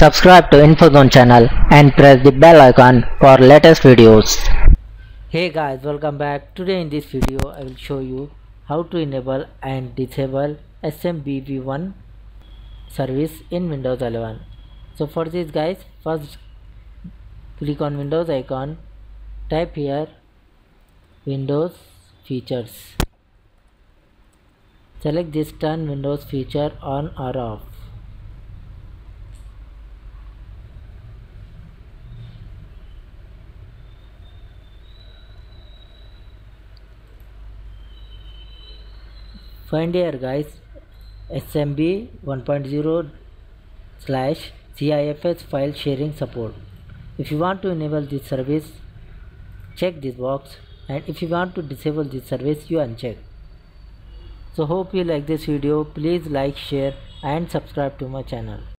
Subscribe to InfoZone channel and press the bell icon for latest videos. Hey guys welcome back. Today in this video I will show you how to enable and disable SMBV1 service in Windows 11 so for this guys first click on Windows icon type here Windows features. Select this turn Windows feature on or off find here guys. Smb 1.0 slash cifs file sharing support. If you want to enable this service check this box. And if you want to disable this service you uncheck. So hope you like this video. Please like share and subscribe to my channel